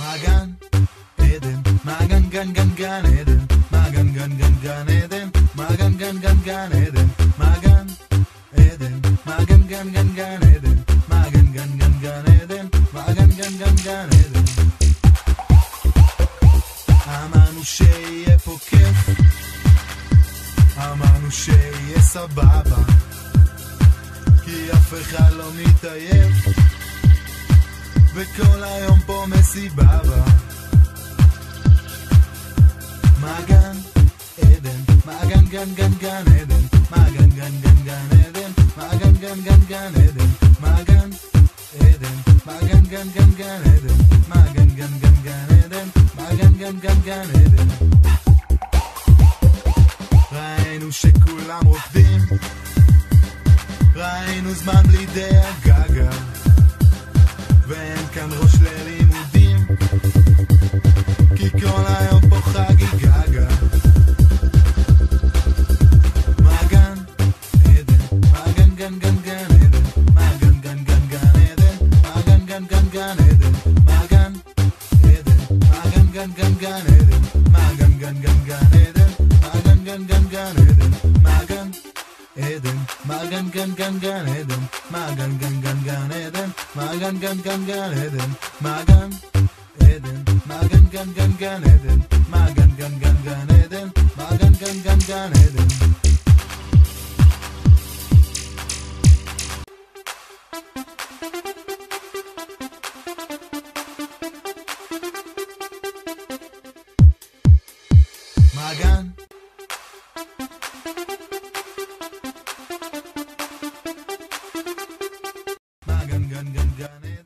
Maagan Eden, Maagan Gan Gan Gan Eden, Maagan Gan Gan Gan Eden, Maagan Gan Gan Gan Eden, Maagan Eden, Maagan Gan Gan Gan Eden, Maagan Gan Gan Gan Eden, Maagan Gan Gan Gan Eden. אמרנו שיהיה פה כיף, אמרנו שיהיה סבבה, כי אף אחד לא מתעייף. וכל היום פה מסיבה בה. מעגן עדן, מעגן גן גן גן עדן, מעגן גן גן גן עדן, מעגן גן גן גן עדן, מעגן עדן, מעגן גן גן גן עדן, ראינו זמן בלי דאגה גם. ואין כאן ראש ללימודים כי כל היום פה חגיגה גם מעגן עדן, מעגן גן גן גן עדן מעגן גן גן גן עדן מעגן גן גן גן עדן מעגן עדן, מעגן גן גן גן עדן מעגן גן גן גן עדן מעגן גן גן גן עדן מעגן Maagan gan gan gan Eden, Maagan gan gan gan Eden, Maagan gan gan gan Eden, Maagan Eden, Maagan gan gan gan Eden, Maagan gan gan gan Eden, Maagan gan gan gan Eden. Maagan gun, gun, gun, gun.